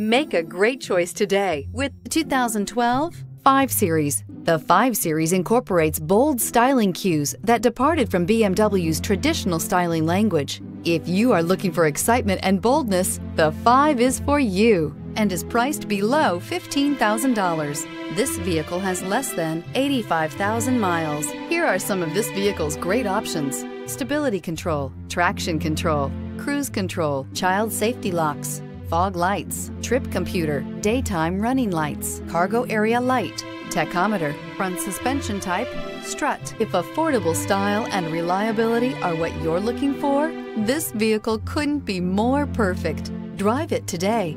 Make a great choice today with the 2012 5 Series. The 5 Series incorporates bold styling cues that departed from BMW's traditional styling language. If you are looking for excitement and boldness, the 5 is for you and is priced below $15,000. This vehicle has less than 85,000 miles. Here are some of this vehicle's great options. Stability control, traction control, cruise control, child safety locks, fog lights, trip computer, daytime running lights, cargo area light, tachometer, front suspension type, strut. If affordable style and reliability are what you're looking for, this vehicle couldn't be more perfect. Drive it today.